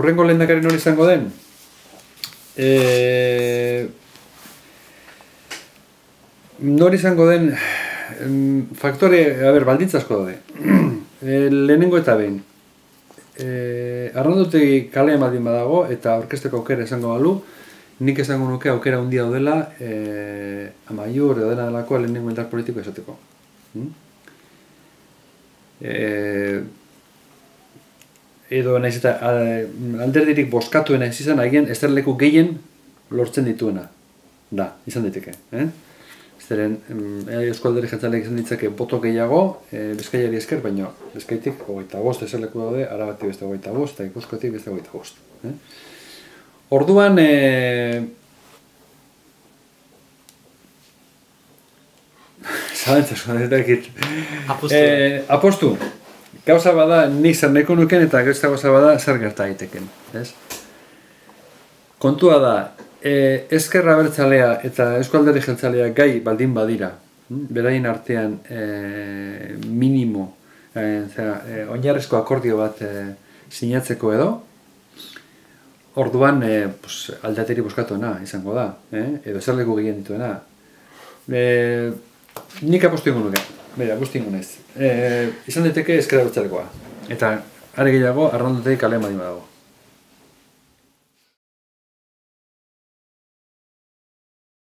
Urrengo lehendakari nori izango den? E... Nori izango den faktore, a ber, baldintza asko daude. e, lehenengo eta behin. E, Arrandotegi kalean baldin badago eta orkesteko aukera izango balu, nik esango nuke aukera handia daudela e, amaiur edo dena delako lehenengo indar politiko esateko. Mm? E, edo naiz eta alderdirik boskatuena ez izan agian esterleku gehien lortzen dituena. Da, izan daiteke. Eh? Zeren, em, eh, Eusko Alderdi Jeltzaleak izan ditzake boto gehiago, e, Bizkaiari esker, baina Bizkaitik hogeita bost eserleku daude, Arabati beste hogeita bost, eta Gipuzkoatik beste hogeita bost. Eh? Orduan, e, Zalantza, ez dakit. Apostu. Eh, apostu. Gauza bada, nik zer nahiko nuken eta gauza gauza bada zer gerta daiteken. Ez? Kontua da, e, ezkerra bertzalea eta eskualderi jeltzalea gai baldin badira, hm? beraien artean e, minimo, e, zera, e, oinarrezko akordio bat e, sinatzeko edo, orduan e, pues, aldateri buskatuena izango da, eh? edo zer leku gehien dituena. E, nik apostu ingo nuke, bera, ingo naiz. E, izan daiteke ezkerra bertzalekoa. Eta are gehiago, arrandoteik kalean badin badago.